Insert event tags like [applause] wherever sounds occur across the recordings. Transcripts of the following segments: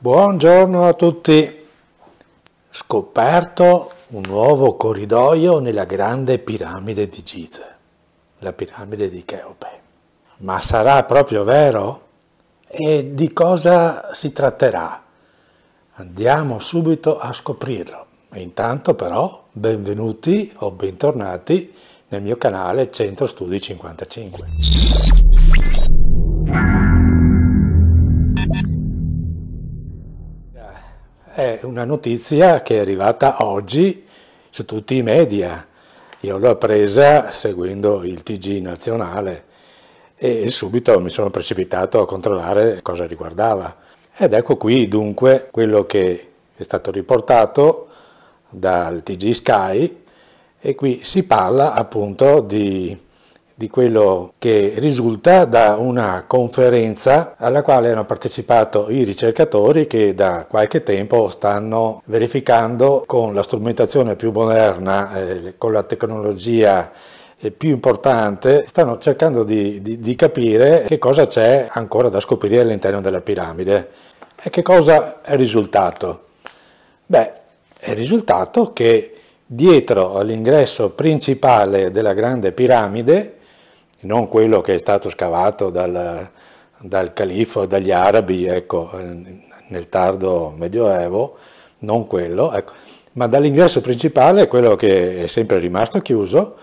Buongiorno a tutti. Scoperto un nuovo corridoio nella grande piramide di Gize, la piramide di Cheope. Ma sarà proprio vero? E di cosa si tratterà? Andiamo subito a scoprirlo. E intanto però, benvenuti o bentornati nel mio canale Centro Studi 55. È una notizia che è arrivata oggi su tutti i media. Io l'ho presa seguendo il TG nazionale e subito mi sono precipitato a controllare cosa riguardava. Ed ecco qui dunque quello che è stato riportato dal TG Sky e qui si parla appunto di di quello che risulta da una conferenza alla quale hanno partecipato i ricercatori che da qualche tempo stanno verificando con la strumentazione più moderna, eh, con la tecnologia eh, più importante, stanno cercando di, di, di capire che cosa c'è ancora da scoprire all'interno della piramide. E che cosa è risultato? Beh, è risultato che dietro all'ingresso principale della grande piramide non quello che è stato scavato dal, dal califfo, dagli arabi, ecco, nel tardo medioevo, non quello, ecco, ma dall'ingresso principale, quello che è sempre rimasto chiuso,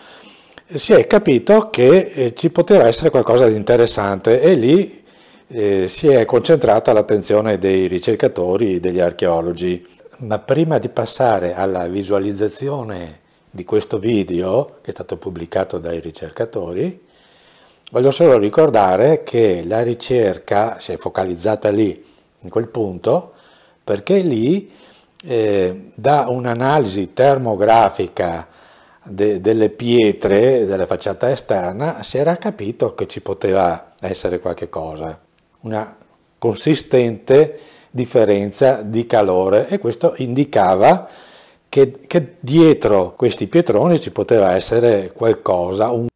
si è capito che eh, ci poteva essere qualcosa di interessante e lì eh, si è concentrata l'attenzione dei ricercatori, degli archeologi. Ma prima di passare alla visualizzazione di questo video, che è stato pubblicato dai ricercatori, Voglio solo ricordare che la ricerca si è focalizzata lì, in quel punto, perché lì eh, da un'analisi termografica de, delle pietre della facciata esterna si era capito che ci poteva essere qualche cosa, una consistente differenza di calore e questo indicava che, che dietro questi pietroni ci poteva essere qualcosa, un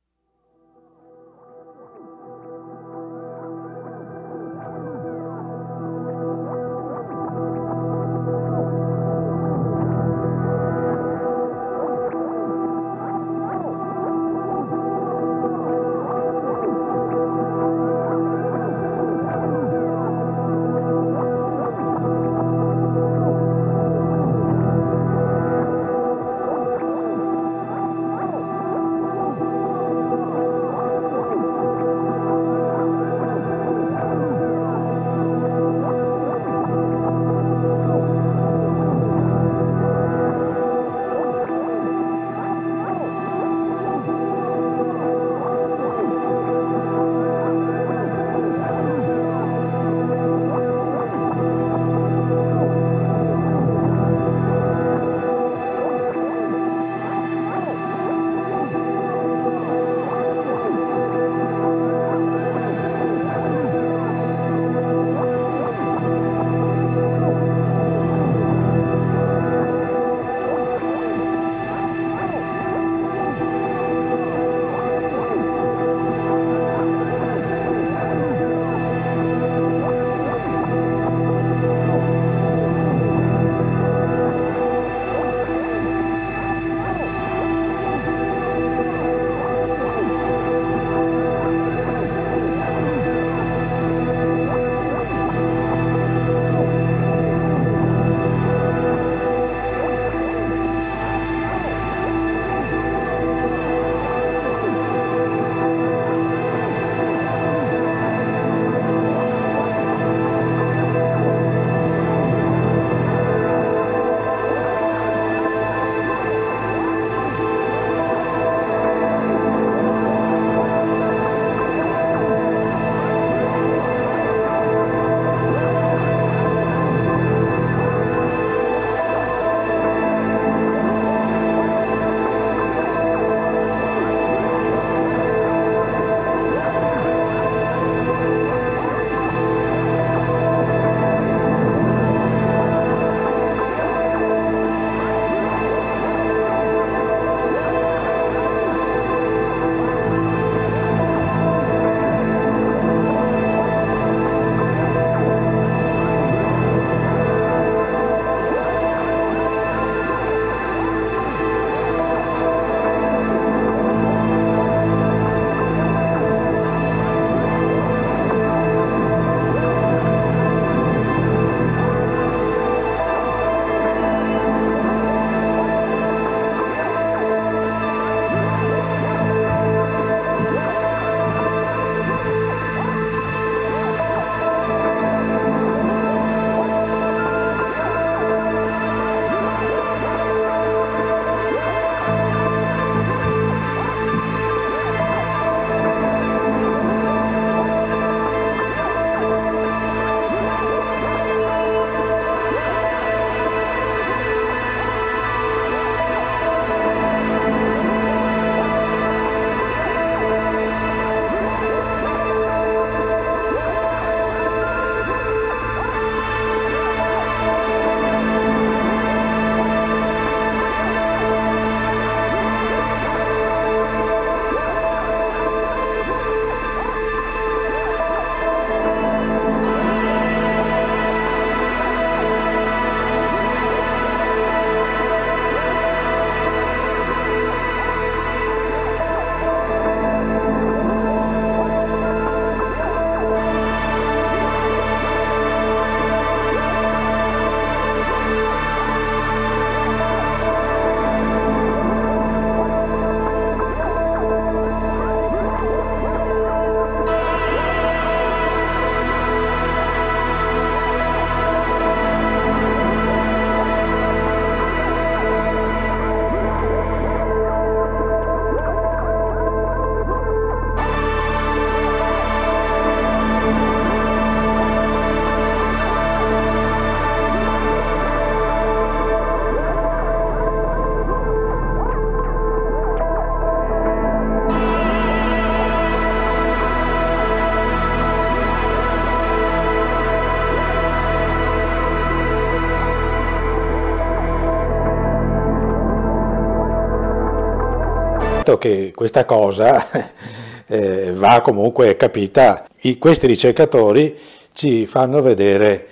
soltanto che questa cosa [laughs] eh, va comunque capita, I, questi ricercatori ci fanno vedere,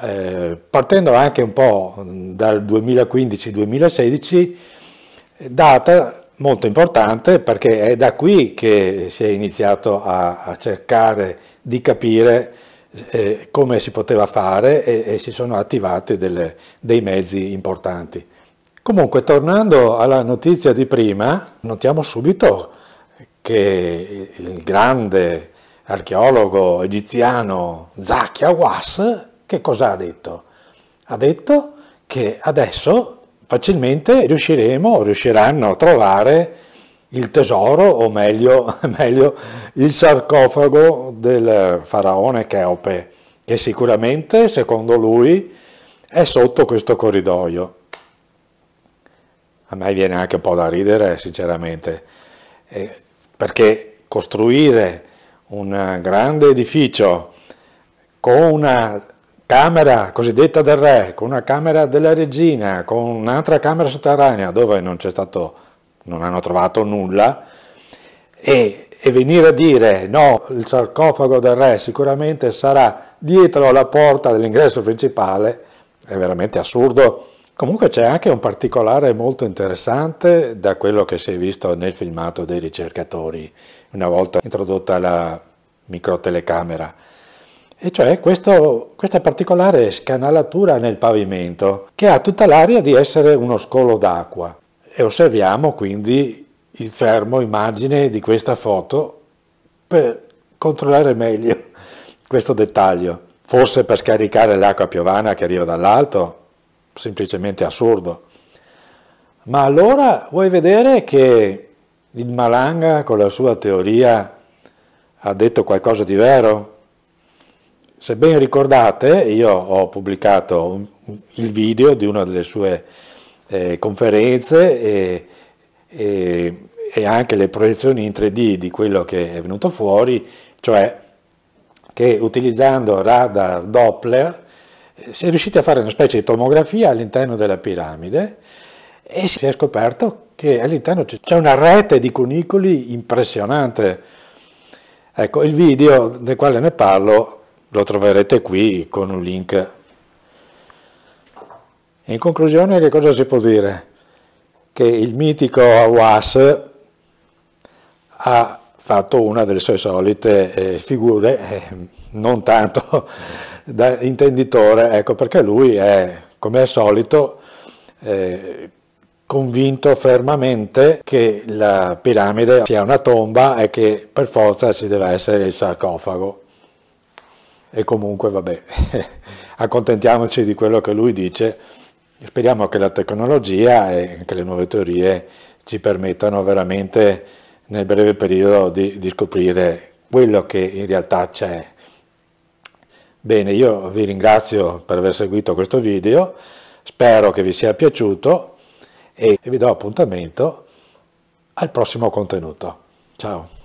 eh, partendo anche un po' dal 2015-2016, data molto importante perché è da qui che si è iniziato a, a cercare di capire eh, come si poteva fare e, e si sono attivati delle, dei mezzi importanti. Comunque, tornando alla notizia di prima, notiamo subito che il grande archeologo egiziano Zaki Awas, che cosa ha detto? Ha detto che adesso facilmente riusciremo, riusciranno a trovare il tesoro, o meglio, [laughs] meglio il sarcofago del faraone Cheope, che sicuramente, secondo lui, è sotto questo corridoio. A me viene anche un po' da ridere, sinceramente, eh, perché costruire un grande edificio con una camera cosiddetta del re, con una camera della regina, con un'altra camera sotterranea dove non c'è stato, non hanno trovato nulla, e, e, venire a dire no, il sarcofago del re sicuramente sarà dietro la porta dell'ingresso principale, è veramente assurdo. Comunque c'è anche un particolare molto interessante da quello che si è visto nel filmato dei ricercatori, una volta introdotta la microtelecamera e cioè questo, questa particolare scanalatura nel pavimento che ha tutta l'aria di essere uno scolo d'acqua e osserviamo quindi il fermo immagine di questa foto per controllare meglio [laughs] questo dettaglio. Forse per scaricare l'acqua piovana che arriva dall'alto, semplicemente assurdo. Ma allora vuoi vedere che il Malanga con la sua teoria ha detto qualcosa di vero? Se ben ricordate, io ho pubblicato il video di una delle sue eh, conferenze e, e, e, anche le proiezioni in 3D di quello che è venuto fuori, cioè che utilizzando radar Doppler si è riusciti a fare una specie di tomografia all'interno della piramide e si è scoperto che all'interno c'è una rete di cunicoli impressionante. Ecco, il video del quale ne parlo lo troverete qui con un link. In conclusione che cosa si può dire? Che il mitico Awas ha fatto una delle sue solite eh, figure, eh, non tanto da intenditore, ecco perché lui è, come al solito, eh, convinto fermamente che la piramide sia una tomba e che per forza ci deve essere il sarcofago e comunque vabbè, [laughs] accontentiamoci di quello che lui dice, speriamo che la tecnologia e anche le nuove teorie ci permettano veramente nel breve periodo di, di scoprire quello che in realtà c'è. Bene, io vi ringrazio per aver seguito questo video, spero che vi sia piaciuto e vi do appuntamento al prossimo contenuto. Ciao!